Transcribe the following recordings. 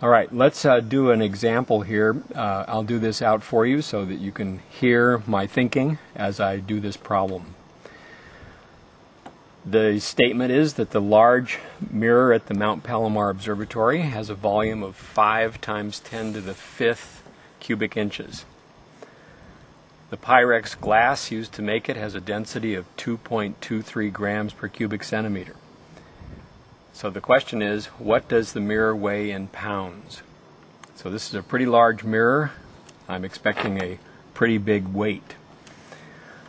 All right, let's uh, do an example here. Uh, I'll do this out for you so that you can hear my thinking as I do this problem. The statement is that the large mirror at the Mount Palomar Observatory has a volume of 5 times 10 to the 5th cubic inches. The Pyrex glass used to make it has a density of 2.23 grams per cubic centimeter. So the question is, what does the mirror weigh in pounds? So this is a pretty large mirror. I'm expecting a pretty big weight.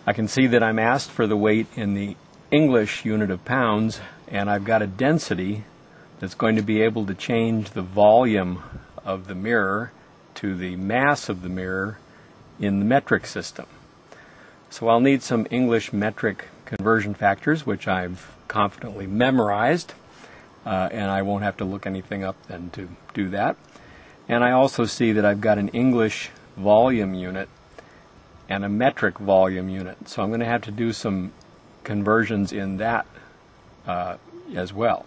I can see that I'm asked for the weight in the English unit of pounds, and I've got a density that's going to be able to change the volume of the mirror to the mass of the mirror in the metric system. So I'll need some English metric conversion factors, which I've confidently memorized, uh, and I won't have to look anything up then to do that. And I also see that I've got an English volume unit and a metric volume unit. So I'm going to have to do some conversions in that uh, as well.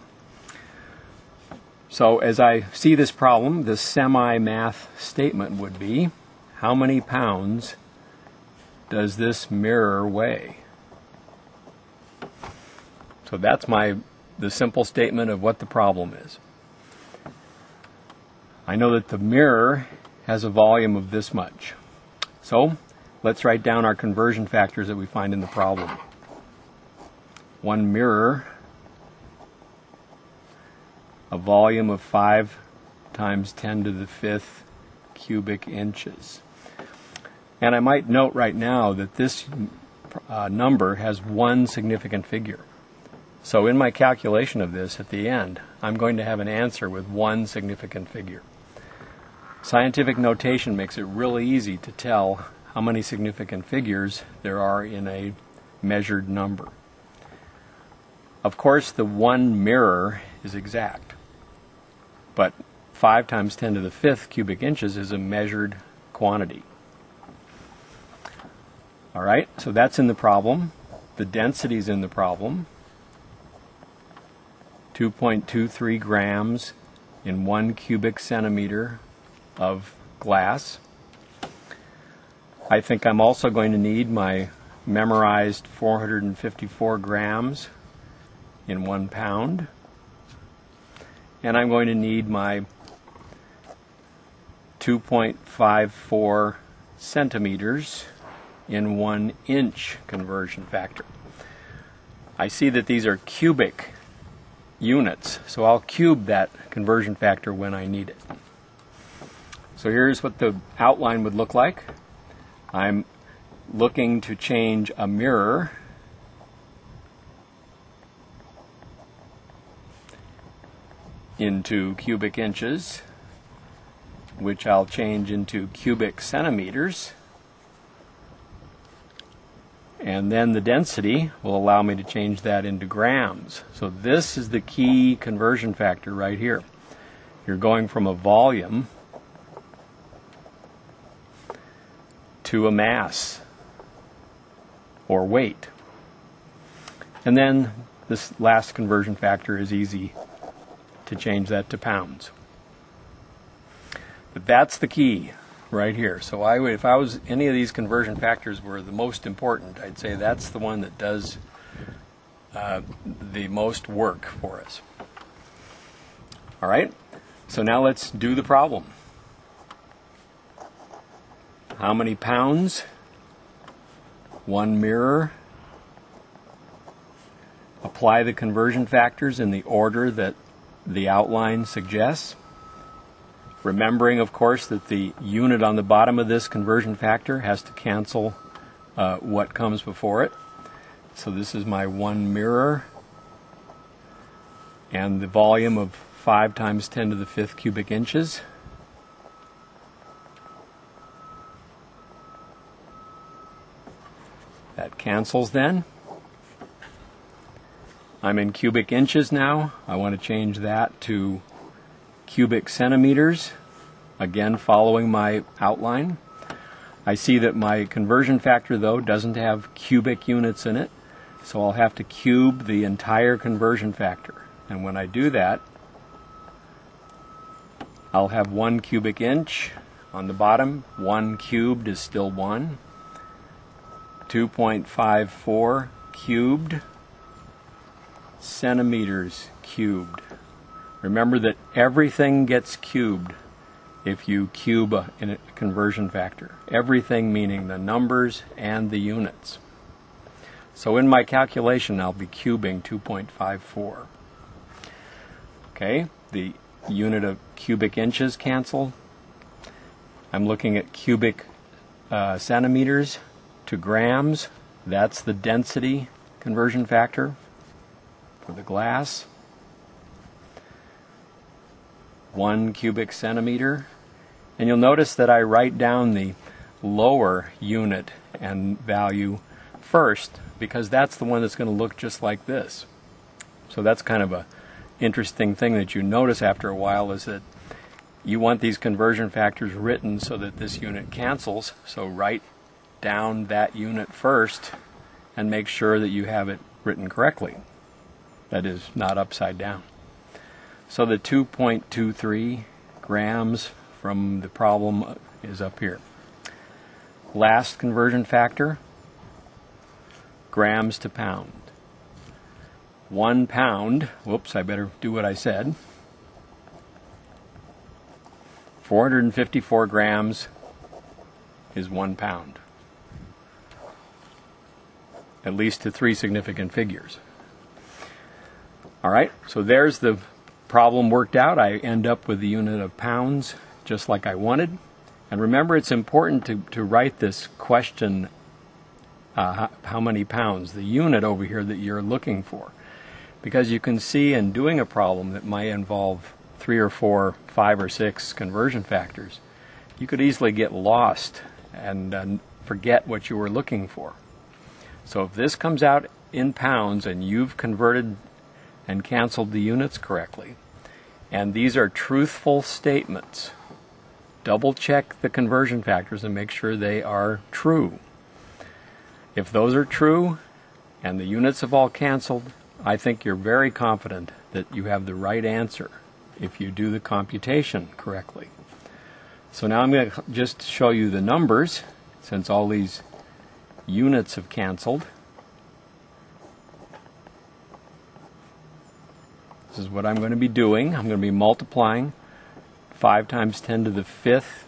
So as I see this problem, the semi-math statement would be, how many pounds does this mirror weigh? So that's my the simple statement of what the problem is. I know that the mirror has a volume of this much. So let's write down our conversion factors that we find in the problem one mirror, a volume of 5 times 10 to the fifth cubic inches. And I might note right now that this uh, number has one significant figure. So in my calculation of this at the end, I'm going to have an answer with one significant figure. Scientific notation makes it really easy to tell how many significant figures there are in a measured number. Of course, the one mirror is exact, but 5 times 10 to the fifth cubic inches is a measured quantity. All right, so that's in the problem. The density is in the problem. 2.23 grams in one cubic centimeter of glass. I think I'm also going to need my memorized 454 grams in one pound. And I'm going to need my 2.54 centimeters in one inch conversion factor. I see that these are cubic units, so I'll cube that conversion factor when I need it. So here's what the outline would look like. I'm looking to change a mirror into cubic inches, which I'll change into cubic centimeters. And then the density will allow me to change that into grams. So this is the key conversion factor right here. You're going from a volume to a mass or weight. And then this last conversion factor is easy to change that to pounds. But that's the key right here. So I would, if I was any of these conversion factors were the most important, I'd say that's the one that does uh, the most work for us. All right. So now let's do the problem. How many pounds? One mirror. Apply the conversion factors in the order that the outline suggests. Remembering, of course, that the unit on the bottom of this conversion factor has to cancel uh, what comes before it. So this is my one mirror and the volume of 5 times 10 to the fifth cubic inches. That cancels then. I'm in cubic inches now. I want to change that to cubic centimeters, again following my outline. I see that my conversion factor though doesn't have cubic units in it, so I'll have to cube the entire conversion factor. And when I do that, I'll have one cubic inch on the bottom. One cubed is still one. 2.54 cubed centimeters cubed. Remember that everything gets cubed if you cube a, a conversion factor. Everything meaning the numbers and the units. So in my calculation, I'll be cubing 2.54. Okay, the unit of cubic inches cancel. I'm looking at cubic uh, centimeters to grams. That's the density conversion factor for the glass. One cubic centimeter. And you'll notice that I write down the lower unit and value first because that's the one that's going to look just like this. So that's kind of a interesting thing that you notice after a while is that you want these conversion factors written so that this unit cancels. So write down that unit first and make sure that you have it written correctly. That is, not upside down. So the 2.23 grams from the problem is up here. Last conversion factor, grams to pound. One pound, whoops, I better do what I said. 454 grams is one pound. At least to three significant figures. All right, so there's the problem worked out. I end up with the unit of pounds just like I wanted. And remember, it's important to, to write this question uh, how, many pounds, the unit over here that you're looking for. Because you can see in doing a problem that might involve three or four, five or six conversion factors, you could easily get lost and uh, forget what you were looking for. So if this comes out in pounds and you've converted and canceled the units correctly, and these are truthful statements, double check the conversion factors and make sure they are true. If those are true and the units have all canceled, I think you're very confident that you have the right answer if you do the computation correctly. So now I'm going to just show you the numbers since all these units have canceled. This is what I'm going to be doing. I'm going to be multiplying 5 times 10 to the 5th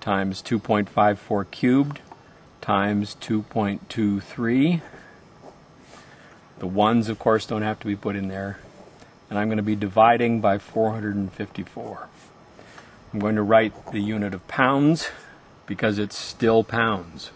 times 2.54 cubed times 2.23. The ones, of course, don't have to be put in there. And I'm going to be dividing by 454. I'm going to write the unit of pounds because it's still pounds.